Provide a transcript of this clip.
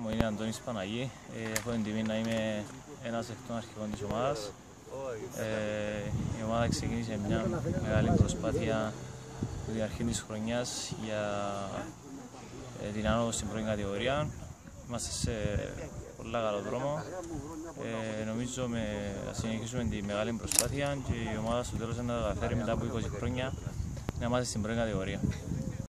Μου είναι Αντώνης Παναγή. Ε, έχω την τιμή να είμαι ένας εκ των αρχηγών της ομάδας. Ε, η ομάδα ξεκίνησε μια μεγάλη προσπάθεια την αρχή της χρονιάς για ε, την άνοδο στην πρώτη κατηγορία. Είμαστε σε πολύ καλό δρόμο. Ε, νομίζω με, να συνεχίσουμε τη μεγάλη προσπάθεια και η ομάδα στο τέλος να τα καταφέρει μετά από 20 χρόνια να είμαστε στην πρώτη κατηγορία.